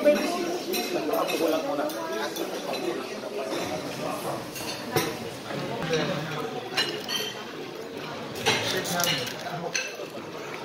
对，对，对，对，对，对。